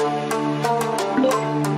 Thank you.